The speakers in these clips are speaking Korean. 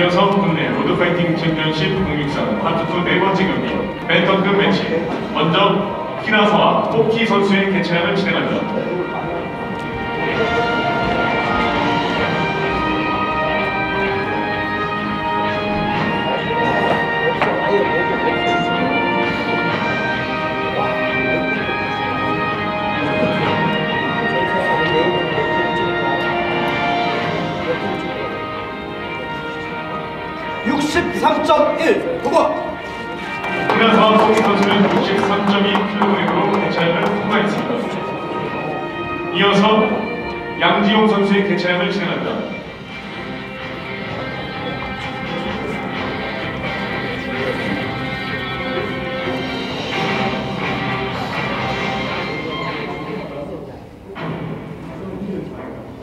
이어서 굽네 ROAD Fighting Championship 063 파트2 네 번째 경기 밴텀급 매치 먼저 히라사와 코키 선수의 계체량을 진행합니다. 63.1 보고 키나사와 포키 선수는 63.2kg으로 개최량을 통과했습니다. 이어서 양지용 선수의 개최량을 진행합니다.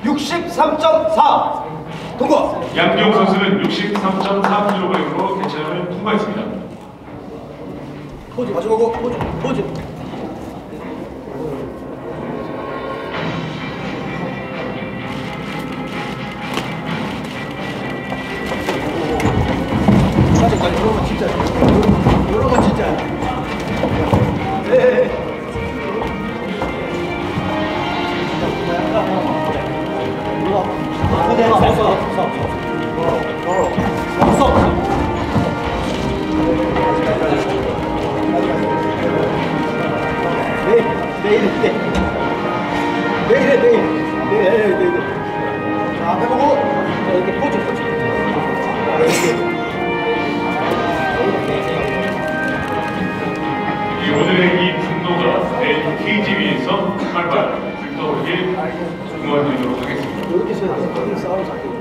육십삼 점 사 통과. 양지용 선수는 63.4kg으로 개최량을 통과했습니다. 포즈 마주보고 포즈 포즈. 까지 그러면 진짜 이분들의이 분노가 내 KGB에서 활발 불떠오르길 응원드리도록 하겠습니다. 여기서 나,